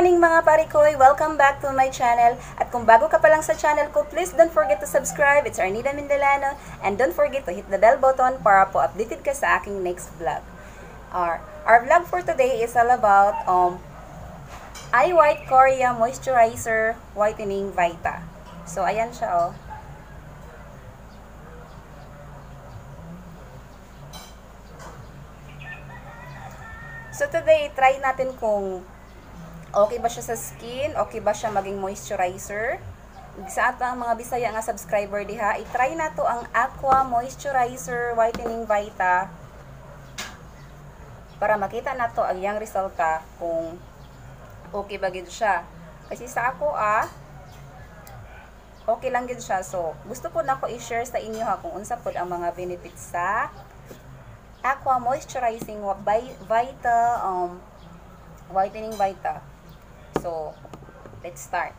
Morning mga parikoy! Welcome back to my channel. At kung bago ka pa lang sa channel ko, please don't forget to subscribe. It's Arnida Mindalano. And don't forget to hit the bell button para po updated ka sa aking next vlog. Our, our vlog for today is all about um, Eye White Korea Moisturizer Whitening Vita. So, ayan siya oh. So today, try natin kung okay ba siya sa skin, okay ba siya maging moisturizer. Sa ato ang mga Bisaya nga subscriber diha, i-try na to ang Aqua Moisturizer Whitening Vita para makita na to ang iyang resulta kung okay ba gid siya. Kasi sa ako ah, okay lang gid siya. So, gusto po na ako i-share sa inyo ha kung unsa pod ang mga benefits sa Aqua Moisturizing Vita um, Whitening Vita. So, let's start.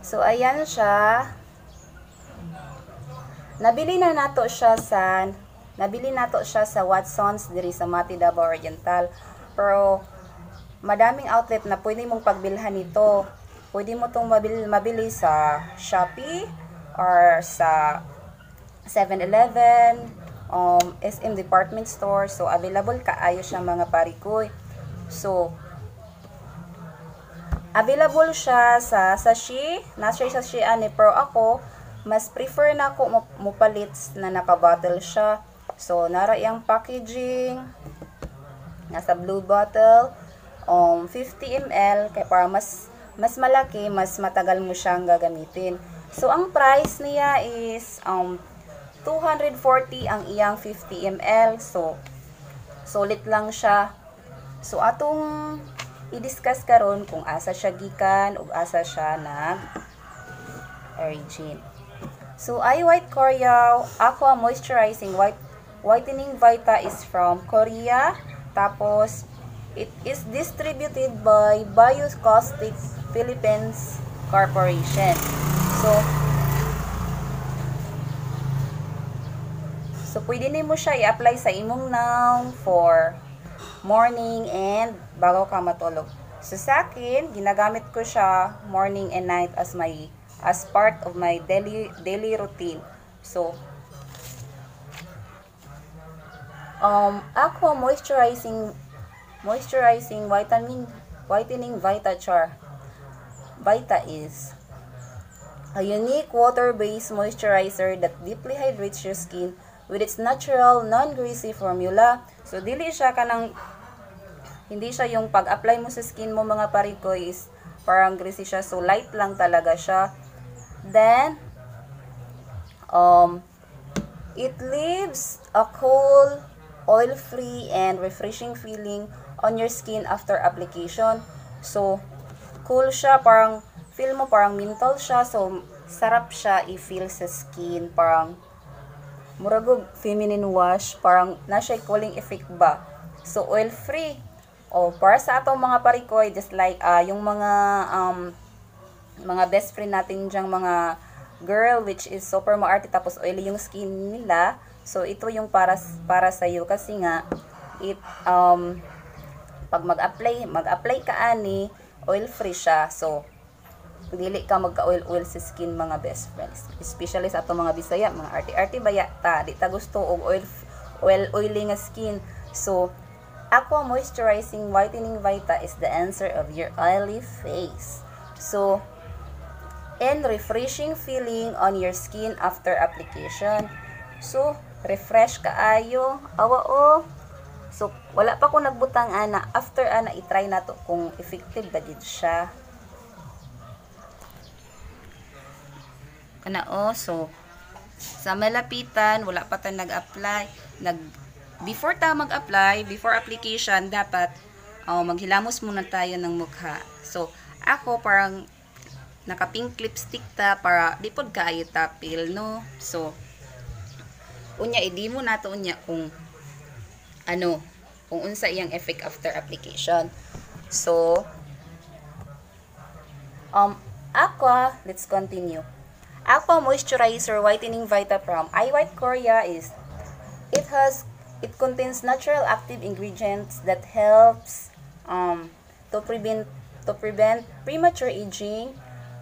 So, ayan siya. Nabili na nato siya sa nabili nato siya sa Watsons diri sa Mati Davao Oriental. Pero madaming outlet na pwede mong pagbilhan nito. Pwede mo tong mabili, mabili sa Shopee or sa 7-Eleven, um, SM department store. So, available kaayo siya mga parikoy. So, available siya sa sashi. Nasa sashi ani pero ako, mas prefer na ako mupalit na naka-bottle siya. So, nara yung packaging. Nasa blue bottle. Um, 50 ml. Kaya para mas, mas malaki, mas matagal mo siyang gagamitin. So, ang price niya is um, 240 ang iyang 50 ml. So, sulit lang siya. So, atong i-discuss karon kung asa siya gikan o asa siya nag origin. So, Eye White Korea Aqua Moisturizing White Whitening Vita is from Korea. Tapos, it is distributed by Biocosmetics Philippines Corporation. So, So, pwede ni mo siya i-apply sa imong now for morning and bago ka matulog. So, sa akin, ginagamit ko siya morning and night as my as part of my daily daily routine. So, um, Aqua Moisturizing Moisturizing Vitamin Whitening Vita Char. Vita is a unique water-based moisturizer that deeply hydrates your skin with its natural, non-greasy formula. So, dili siya kanang, hindi siya yung pag-apply mo sa skin mo mga parikoy is parang greasy siya. So, light lang talaga siya. Then, um, it leaves a cool, oil-free, and refreshing feeling on your skin after application. So, cool siya, parang feel mo parang menthol siya. So, sarap siya i-feel sa skin. Parang muragog feminine wash parang na siya cooling effect ba so oil free o para sa atong mga parikoy just like uh, yung mga um, mga best friend natin diyang mga girl which is super maarte tapos oily yung skin nila so ito yung para para sa iyo kasi nga it um pag mag-apply mag-apply ka ani oil free siya so dili ka magka-oil-oil sa skin mga best friends. Especially sa ato mga Bisaya, mga arty-arty baya ta, di ta gusto og oil oil oily nga skin. So, Aqua Moisturizing Whitening Vita is the answer of your oily face. So, and refreshing feeling on your skin after application. So, refresh kaayo. Awa o. So, wala pa ko nagbutang ana. After ana, i-try na to kung effective ba dito siya. kana o so sa malapitan wala pa ta nag-apply nag before ta mag-apply before application dapat oh, maghilamos muna tayo ng mukha. So ako parang naka pink lipstick ta para di pod kaayo tapil no? So unya idi mo nato unya kung ano kung unsa iyang effect after application. So um aqua let's continue. Aqua Moisturizer Whitening Vita from Eye White Korea is it has it contains natural active ingredients that helps um, to prevent to prevent premature aging,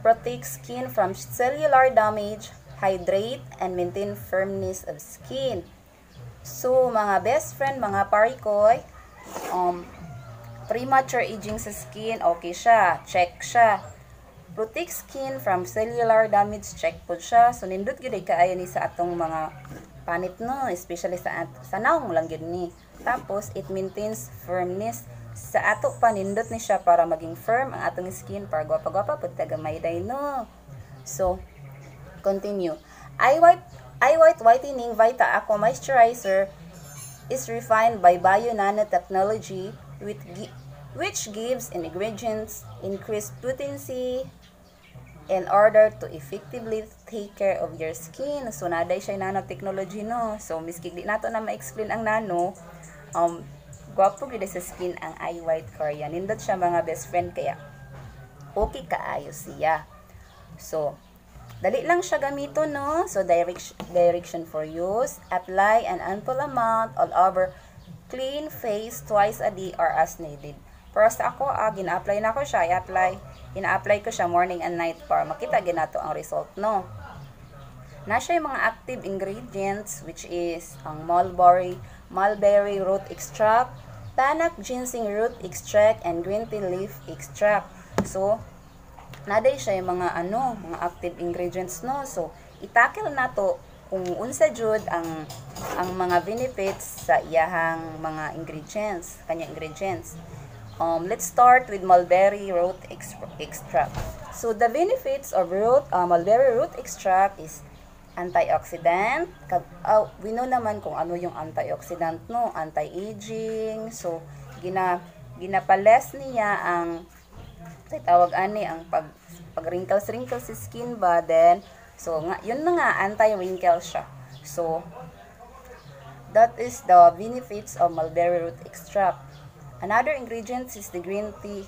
protect skin from cellular damage, hydrate, and maintain firmness of skin. So, mga best friend, mga parikoy, um, premature aging sa skin, okay siya. Check siya. Protect skin from cellular damage, check po siya. So, nindot gid ay kaayo ni sa atong mga panit no, especially sa at- sa naong lang ni. Tapos, it maintains firmness sa ato pa nindot ni siya para maging firm ang atong skin para gwapa-gwapa pud tagamay day no. So, continue. Eye white eye white whitening Vita Aqua Moisturizer is refined by bio nanotechnology with which gives ingredients increased potency in order to effectively take care of your skin. So, naday siya nanotechnology, no? So, miski di nato na ma-explain ang nano, um, gwapo gid sa skin ang eye white Korean. Nindot siya mga best friend kaya okay kaayo siya. So, dali lang siya gamito, no? So, direct, direction for use. Apply an ample amount all over clean face twice a day or as needed. Pero sa ako, ah, gina-apply na ko siya. I-apply, ina-apply ko siya morning and night para makita ginato ang result, no? na siya yung mga active ingredients which is ang mulberry, mulberry root extract, panak ginseng root extract, and green tea leaf extract. So, naday siya yung mga ano, mga active ingredients no. So, itakil na to kung unsa jud ang ang mga benefits sa iyahang mga ingredients, kanya ingredients. Um, let's start with mulberry root ex- extract. So the benefits of root uh, mulberry root extract is antioxidant. Ah, we know naman kung ano yung antioxidant no, anti-aging. So gina ginapales niya ang tawag ani ang pag pag wrinkles sa skin ba then so nga yun na nga anti-wrinkle siya. So that is the benefits of mulberry root extract. Another ingredient is the green tea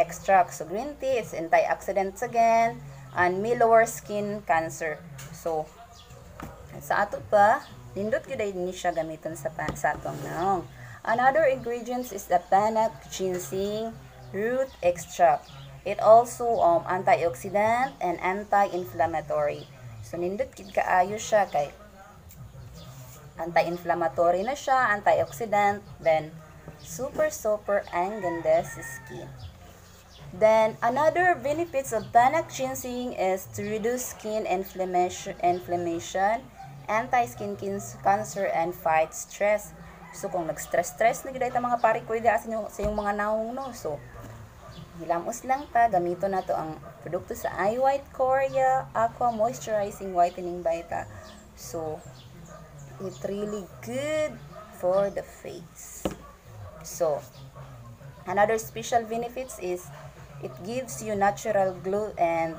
extract. So green tea is antioxidants again and may lower skin cancer. So sa ato pa, nindot gyud ni siya gamiton sa pa, sa atong naong. Another ingredients is the panak ginseng root extract. It also um, antioxidant and anti-inflammatory. So nindot gid kaayo siya kay anti-inflammatory na siya, antioxidant, then super super ang ganda sa skin. Then another benefits of Panac ginseng is to reduce skin inflammation, anti-skin cancer and fight stress. So kung nag-stress-stress na gid mga pari ko sa yung, sa yung mga naong no. So hilamos lang ta gamito na to ang produkto sa Eye White Korea Aqua Moisturizing Whitening Vita. So it's really good for the face. So, another special benefits is it gives you natural glow and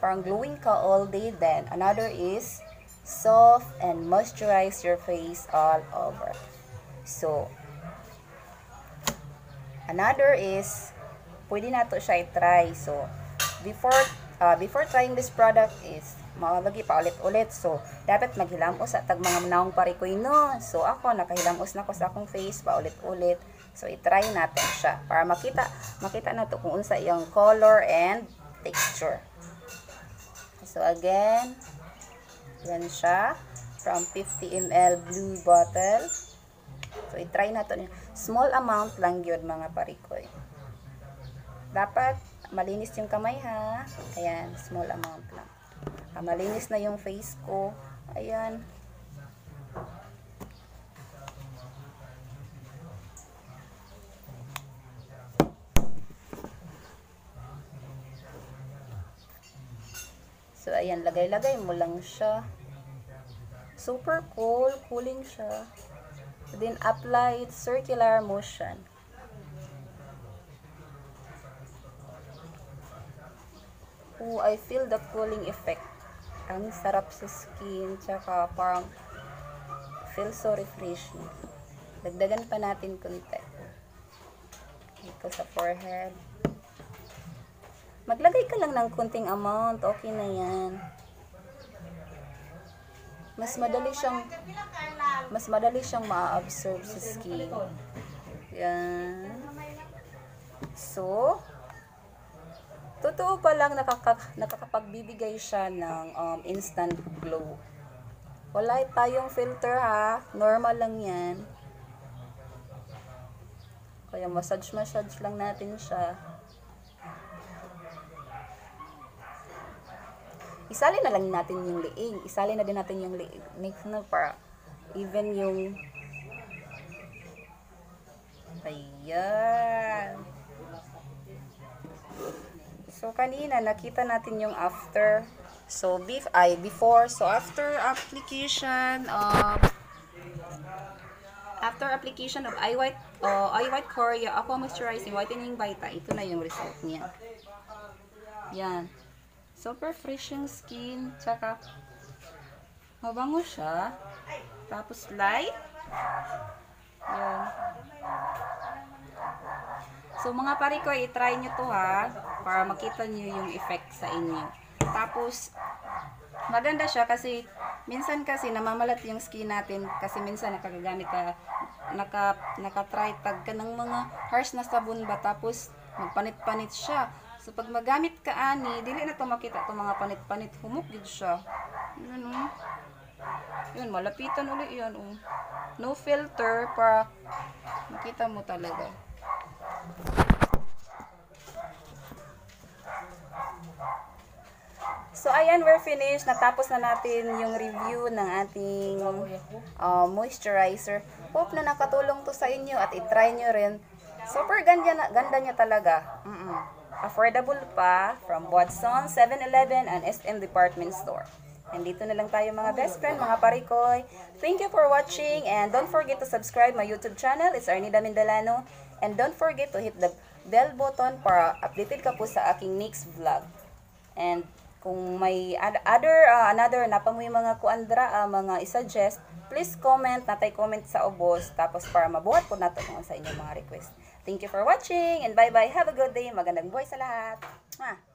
parang glowing ka all day then. Another is soft and moisturize your face all over. So, another is pwede na to siya i-try. So, before uh, before trying this product is maulagi pa ulit-ulit. So, dapat maghilamos sa tag mga naong parikoy no. So, ako nakahilamos na ko sa akong face pa ulit-ulit. So, i-try natin siya para makita makita na to kung unsa iyang color and texture. So, again, yan siya from 50 ml blue bottle. So, i-try na to. Small amount lang yun mga parikoy. Dapat malinis yung kamay ha. Ayan, small amount lang. Ah, malinis na yung face ko. Ayan. So, ayan, lagay-lagay mo lang siya. Super cool, cooling siya. Then, apply it circular motion. Oh, I feel the cooling effect. Ang sarap sa skin, tsaka parang feel so refreshing. Dagdagan pa natin konti. Dito sa forehead. Maglagay ka lang ng kunting amount, okay na yan. Mas madali siyang mas madali siyang ma-absorb sa skin. Yan. So, totoo pa lang nakaka, nakakapagbibigay siya ng um, instant glow. Wala tayong filter ha. Normal lang yan. Kaya massage-massage lang natin siya. Isali na lang natin yung liing. Isali na din natin yung liing. Mix na para even yung Ayan. So, kanina, nakita natin yung after. So, beef, ay, before. So, after application of, after application of eye white, uh, eye white Korea, Aqua Moisturizing Whitening Vita, ito na yung result niya. Yan. Super fresh yung skin. Tsaka, mabango siya. Tapos, light. Yan. So, mga pare ko, i-try nyo to ha, para makita nyo yung effect sa inyo. Tapos, maganda siya kasi, minsan kasi namamalat yung skin natin kasi minsan nakagagamit ka, naka, naka-try tag ka ng mga harsh na sabon ba, tapos magpanit-panit siya. So, pag magamit ka ani, dili na to makita to mga panit-panit, humok yun siya. Yun, oh. Yun, malapitan ulit yun, oh. No filter para makita mo talaga. So, ayan, we're finished. Natapos na natin yung review ng ating uh, moisturizer. Hope na nakatulong to sa inyo at itry nyo rin. Super ganda, ganda niya talaga. Mm-mm. Affordable pa from Watson, 7-Eleven, and SM Department Store. And dito na lang tayo mga best friend, mga parikoy. Thank you for watching and don't forget to subscribe my YouTube channel. It's Arnida Mindalano. And don't forget to hit the bell button para updated ka po sa aking next vlog. And kung may other uh, another napamoy mga kuandra uh, mga i-suggest, please comment natay comment sa ubos tapos para mabuhat po nato kung sa inyong mga request. Thank you for watching and bye bye. Have a good day. Magandang buhay sa lahat. Ah.